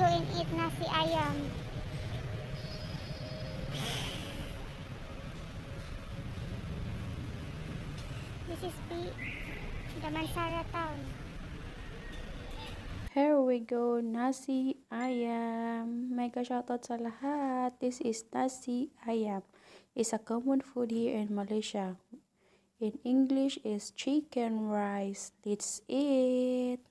go and eat nasi ayam. This is the Damansara town. Here we go, nasi ayam. Mega shoutout sa lahat. This is nasi ayam. It's a common food here in Malaysia. In English is chicken rice. Let's eat.